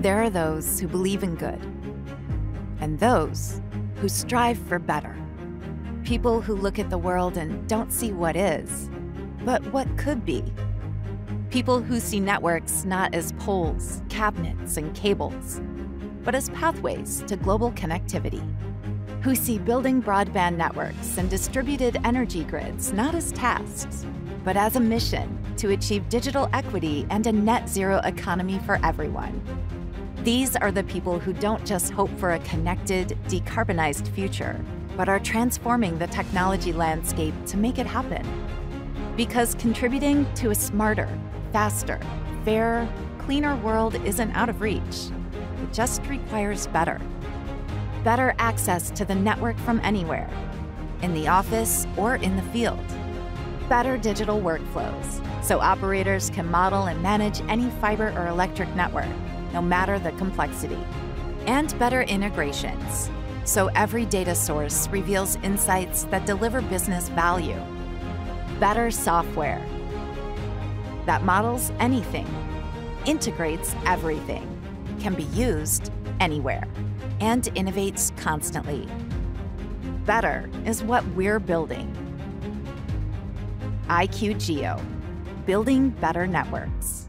There are those who believe in good, and those who strive for better. People who look at the world and don't see what is, but what could be. People who see networks not as poles, cabinets, and cables, but as pathways to global connectivity. Who see building broadband networks and distributed energy grids not as tasks, but as a mission to achieve digital equity and a net zero economy for everyone. These are the people who don't just hope for a connected, decarbonized future, but are transforming the technology landscape to make it happen. Because contributing to a smarter, faster, fairer, cleaner world isn't out of reach. It just requires better. Better access to the network from anywhere, in the office or in the field. Better digital workflows, so operators can model and manage any fiber or electric network, no matter the complexity. And better integrations, so every data source reveals insights that deliver business value. Better software that models anything, integrates everything, can be used anywhere, and innovates constantly. Better is what we're building. IQGeo, building better networks.